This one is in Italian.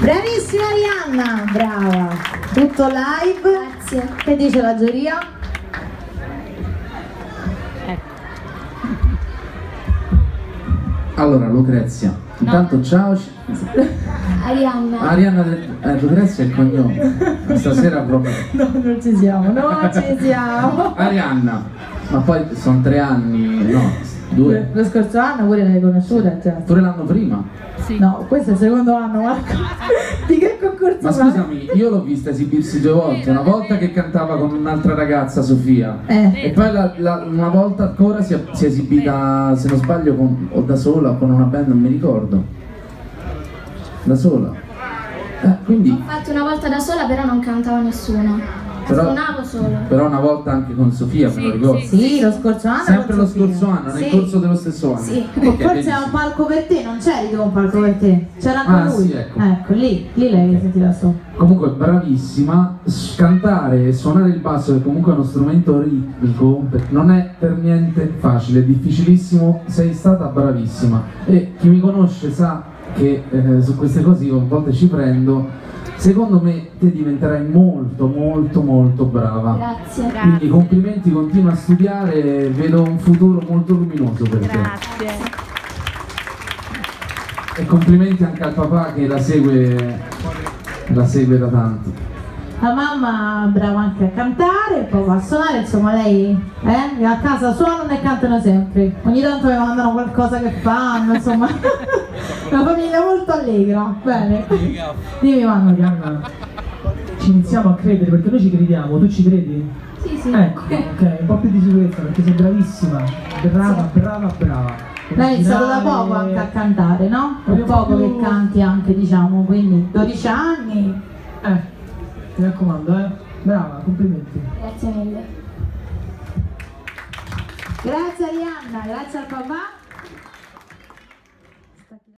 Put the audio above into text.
Bravissima Arianna, brava. Tutto live. Grazie. Che dice la giuria? Allora, Lucrezia, intanto ciao. Arianna. Arianna, eh, Lucrezia è il cognome. Stasera proprio. No, non ci siamo, non ci siamo. Arianna, ma poi sono tre anni, no, due. Lo scorso anno pure l'hai conosciuta, cioè. Pure l'anno prima. No, questo è il secondo anno, Marco. Di che concorso Ma vai? scusami, io l'ho vista esibirsi due volte, una volta che cantava con un'altra ragazza, Sofia, Eh. e poi la- la- una volta ancora si è, si è esibita, se non sbaglio, con- o da sola o con una band, non mi ricordo. Da sola. Eh, quindi, Ho fatto una volta da sola, però non cantava nessuno. Però- Suonavo solo. però una volta anche con Sofia, me lo ricordo. Sì, lo scorso anno. Sempre lo Sofia. scorso anno, nel Sì. corso dello stesso anno. Sì. Ok, Forse benissimo. è un palco per te, non c'eri tu un palco per te? C'era anche Ah, lui. sì, ecco. lì, lì l'hai sentita su. Comunque bravissima, cantare e suonare il basso che comunque è uno strumento ritmico non è per niente facile, è difficilissimo, sei stata bravissima e chi mi conosce sa che eh, su queste cose io a volte ci prendo, secondo me te diventerai molto molto molto brava. Grazie. Quindi complimenti, continua a studiare, vedo un futuro molto luminoso per te. Grazie. E complimenti anche al papà che la segue, la segue da tanto. La mamma brava anche a cantare, poi va a suonare, insomma lei eh, a casa suonano e cantano sempre. Ogni tanto mi mandano qualcosa che fanno, insomma. Una famiglia molto allegra. Bene. Dimmi mamma. Arianna, ci iniziamo a credere perché noi ci crediamo, tu ci credi? Sì, sì. Ecco, ok, un po' più di sicurezza perché sei bravissima, brava, brava, brava. Lei ha iniziato da poco anche a cantare, no? È poco più- che canti anche, diciamo, quindi 12 anni. Mi raccomando, eh. Brava, complimenti. Grazie mille. Grazie Arianna, grazie al papà.